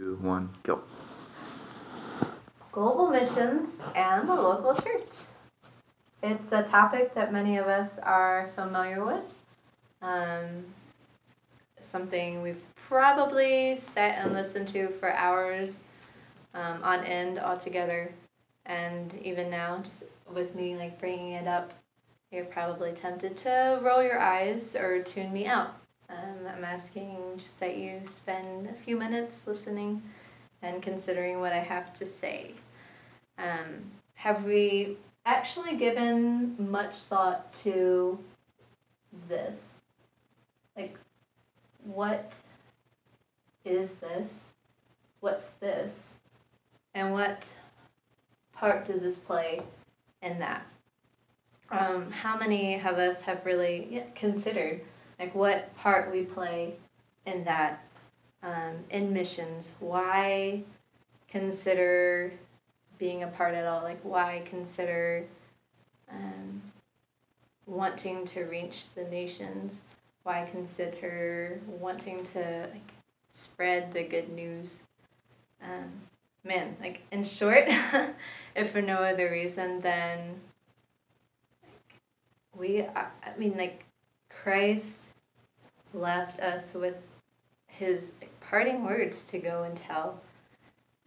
two, one, go. Global missions and the local church. It's a topic that many of us are familiar with. Um, something we've probably sat and listened to for hours um, on end altogether. And even now, just with me like bringing it up, you're probably tempted to roll your eyes or tune me out. Um, I'm asking just that you spend a few minutes listening and considering what I have to say. Um, have we actually given much thought to this? Like, what is this? What's this? And what part does this play in that? Um, how many of us have really considered like what part we play in that um, in missions? Why consider being a part at all? Like why consider um, wanting to reach the nations? Why consider wanting to like spread the good news? Um, man, like in short, if for no other reason than like, we, I mean, like Christ left us with his parting words to go and tell.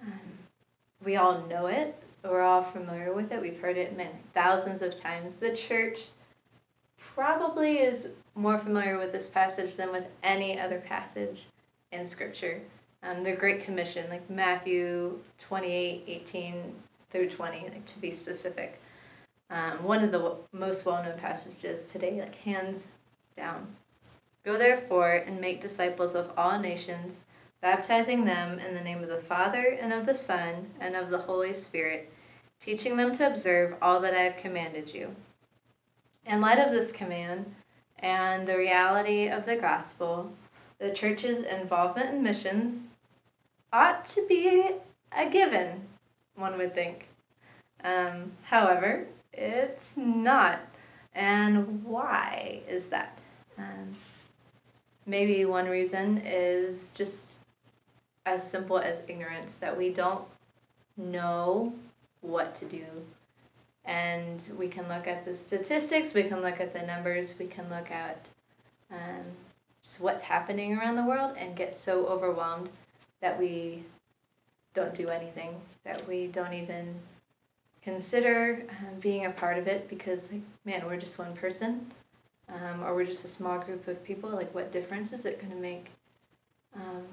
Um, we all know it. We're all familiar with it. We've heard it man, thousands of times. The church probably is more familiar with this passage than with any other passage in Scripture. Um, the Great Commission, like Matthew 28 18 through 20, like to be specific. Um, one of the most well known passages today, like hands down. Go therefore and make disciples of all nations, baptizing them in the name of the Father and of the Son and of the Holy Spirit, teaching them to observe all that I have commanded you. In light of this command and the reality of the gospel, the church's involvement in missions ought to be a given, one would think. Um, however, it's not. And why is that? Um, maybe one reason is just as simple as ignorance that we don't know what to do. And we can look at the statistics, we can look at the numbers, we can look at um, just what's happening around the world and get so overwhelmed that we don't do anything, that we don't even consider um, being a part of it because, like, man, we're just one person um, or we're just a small group of people. Like, what difference is it going to make? Um,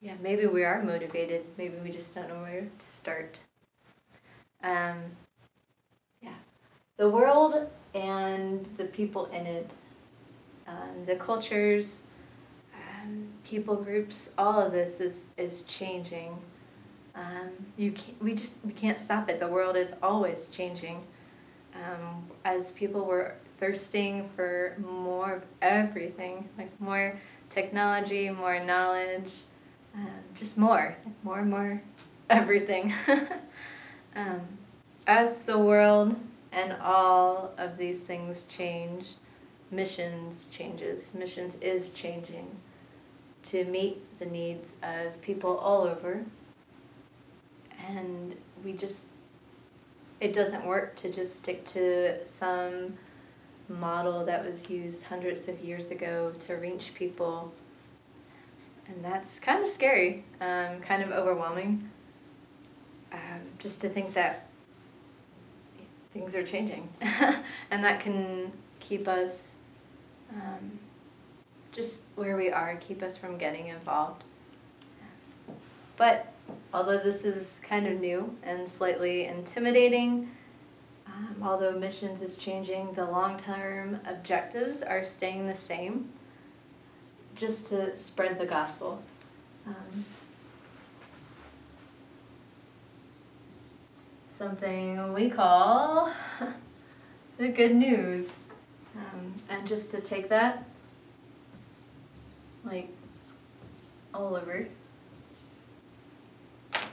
yeah, maybe we are motivated. Maybe we just don't know where to start. Um, yeah, the world and the people in it, um, the cultures, um, people groups, all of this is is changing. Um, you can't, we just we can't stop it. The world is always changing. As people were thirsting for more of everything, like more technology, more knowledge, um, just more, more and more everything. um, as the world and all of these things change, missions changes. Missions is changing to meet the needs of people all over. And we just, it doesn't work to just stick to some model that was used hundreds of years ago to reach people. And that's kind of scary, um, kind of overwhelming. Um, just to think that things are changing and that can keep us um, just where we are, keep us from getting involved. But although this is kind of new and slightly intimidating, um, although missions is changing, the long term objectives are staying the same just to spread the gospel. Um, something we call the good news. Um, and just to take that, like, all over,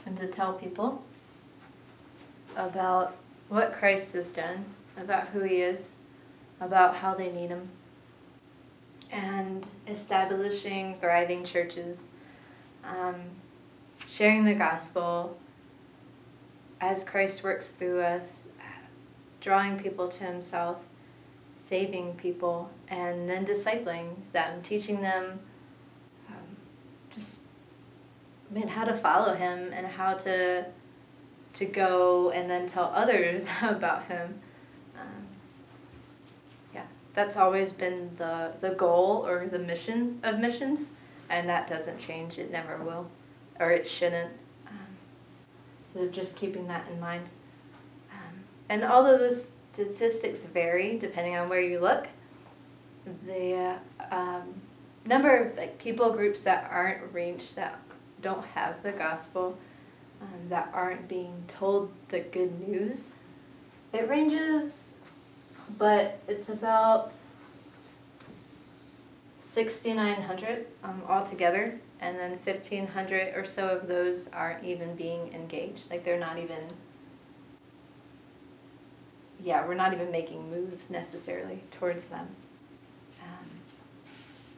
and to tell people about what Christ has done, about who he is, about how they need him, and establishing thriving churches. Um, sharing the gospel as Christ works through us, drawing people to Himself, saving people, and then discipling them, teaching them um, just I mean, how to follow Him and how to to go and then tell others about Him. Um, yeah, that's always been the the goal or the mission of missions, and that doesn't change. It never will, or it shouldn't. So just keeping that in mind. Um, and although the statistics vary depending on where you look, the um, number of like people groups that aren't reached, that don't have the gospel, um, that aren't being told the good news, it ranges, but it's about 6,900 um, altogether and then 1500 or so of those aren't even being engaged. Like they're not even yeah we're not even making moves necessarily towards them. Um,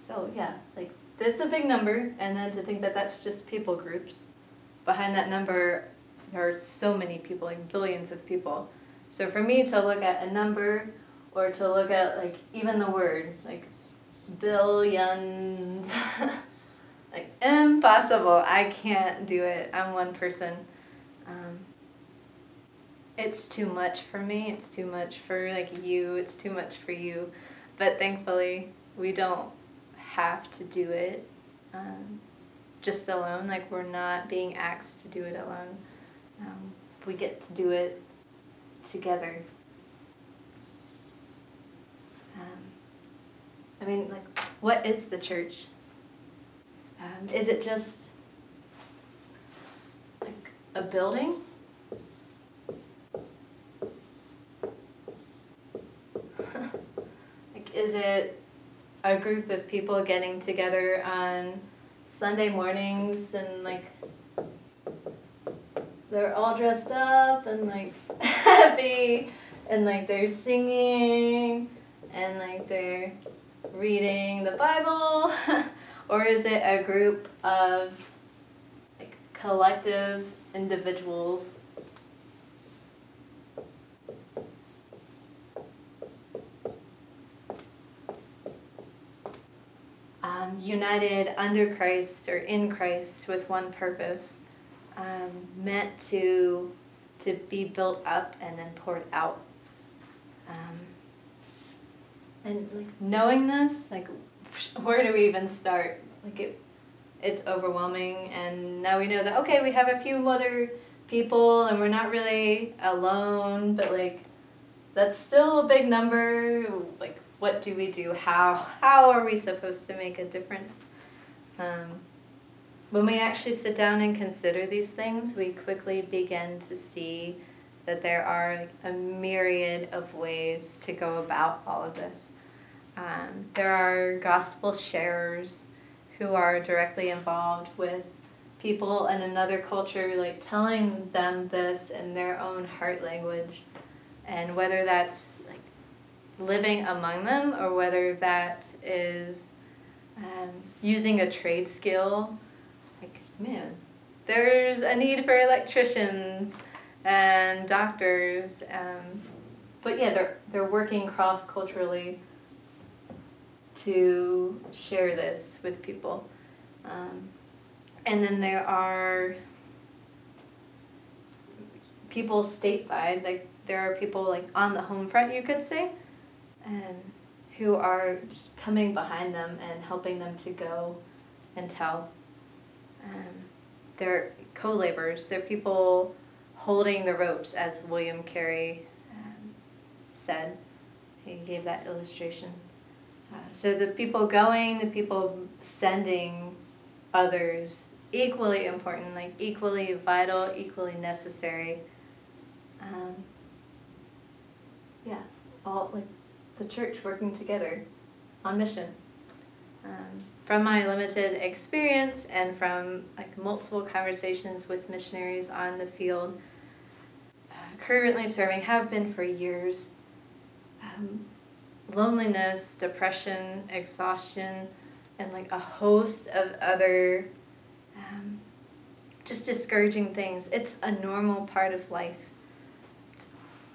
so yeah like that's a big number and then to think that that's just people groups behind that number there are so many people like billions of people so for me to look at a number or to look at like even the word like billions Like, impossible. I can't do it. I'm one person. Um, it's too much for me. It's too much for like you. It's too much for you. But thankfully, we don't have to do it um, just alone. Like we're not being asked to do it alone. Um, we get to do it together. Um, I mean, like, what is the church? Um, is it just like a building? like, is it a group of people getting together on Sunday mornings and like they're all dressed up and like happy and like they're singing and like they're reading the Bible? Or is it a group of like collective individuals um, united under Christ or in Christ with one purpose, um, meant to to be built up and then poured out. Um, and like knowing this, like where do we even start? Like it, it's overwhelming, and now we know that okay, we have a few other people, and we're not really alone, but like that's still a big number. Like, what do we do? How how are we supposed to make a difference? Um, when we actually sit down and consider these things, we quickly begin to see that there are a myriad of ways to go about all of this. Um, there are gospel sharers who are directly involved with people in another culture, like telling them this in their own heart language. And whether that's living among them or whether that is um, using a trade skill, like, man, there's a need for electricians and doctors. Um, but yeah, they're, they're working cross culturally to share this with people. Um, and then there are people stateside, like there are people like on the home front, you could say, and who are coming behind them and helping them to go and tell. Um, they're co-laborers. They're people holding the ropes, as William Carey um, said. He gave that illustration. Uh, so the people going, the people sending others, equally important, like equally vital, equally necessary. Um, yeah, all like the church working together on mission. Um, from my limited experience and from like multiple conversations with missionaries on the field, uh, currently serving, have been for years. Um, loneliness, depression, exhaustion, and like a host of other um, just discouraging things. It's a normal part of life. It's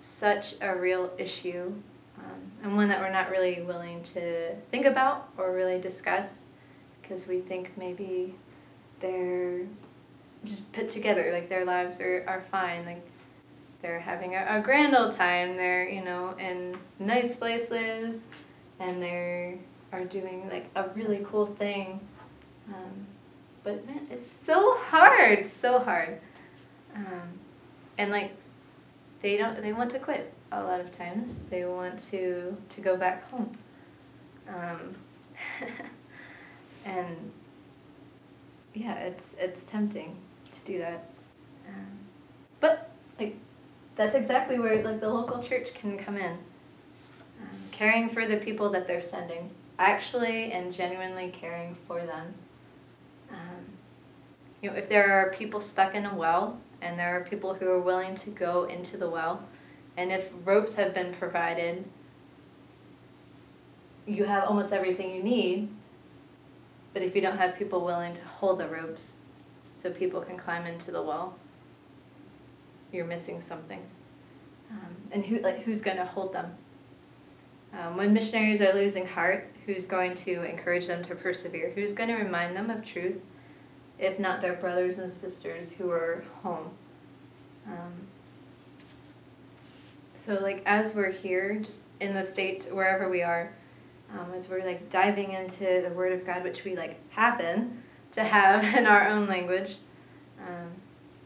such a real issue, um, and one that we're not really willing to think about or really discuss because we think maybe they're just put together, like their lives are, are fine. Like they're having a, a grand old time. They're, you know, in nice places and they're are doing like a really cool thing. Um, but man, it's so hard, so hard. Um, and like they don't they want to quit a lot of times. They want to to go back home. Um, and yeah, it's it's tempting to do that. Um, but like that's exactly where like the local church can come in. Um, caring for the people that they're sending, actually and genuinely caring for them. Um, you know, if there are people stuck in a well and there are people who are willing to go into the well, and if ropes have been provided, you have almost everything you need. But if you don't have people willing to hold the ropes so people can climb into the well, you're missing something. Um, and who like who's going to hold them? Um, when missionaries are losing heart, who's going to encourage them to persevere? Who's going to remind them of truth, if not their brothers and sisters who are home? Um, so, like, as we're here, just in the States, wherever we are, um, as we're like diving into the Word of God, which we like happen to have in our own language, um,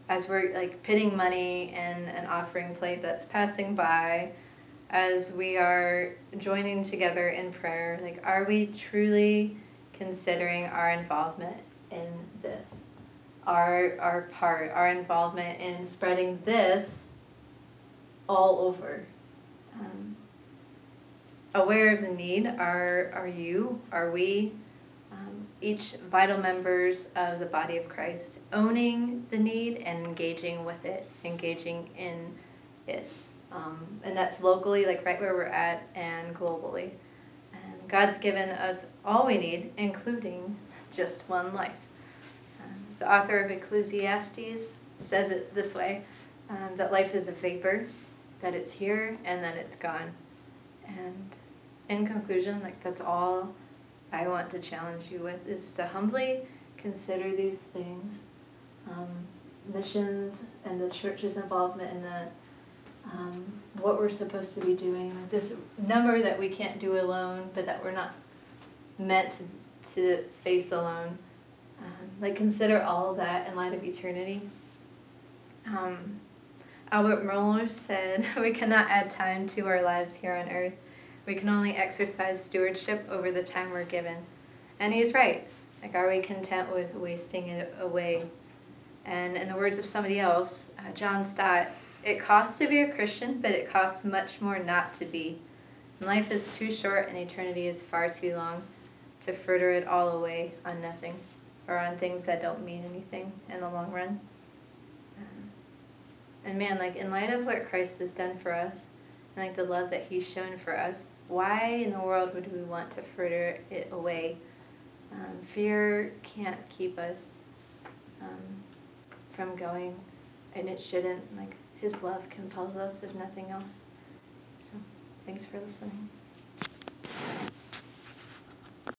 as we're like pitting money in an offering plate that's passing by, as we are joining together in prayer, like, are we truly considering our involvement in this? Our, our part, our involvement in spreading this all over. Um, aware of the need, are, are you, are we, um, each vital members of the body of Christ, owning the need and engaging with it, engaging in it. Um, and that's locally, like right where we're at, and globally. And God's given us all we need, including just one life. Um, the author of Ecclesiastes says it this way um, that life is a vapor, that it's here and then it's gone. And in conclusion, like that's all I want to challenge you with is to humbly consider these things. Um, missions and the church's involvement in that um, what we're supposed to be doing, this number that we can't do alone, but that we're not meant to, to face alone. Um, like consider all of that in light of eternity. Um, Albert Mohler said, "We cannot add time to our lives here on earth. We can only exercise stewardship over the time we're given." And he's right. Like, are we content with wasting it away? And in the words of somebody else, uh, John Stott, it costs to be a Christian, but it costs much more not to be. life is too short and eternity is far too long to fritter it all away on nothing or on things that don't mean anything in the long run. Um, and man, like in light of what Christ has done for us, and like the love that He's shown for us, why in the world would we want to fritter it away? Um, fear can't keep us um, from going, and it shouldn't. Like his love compels us, if nothing else. So, thanks for listening.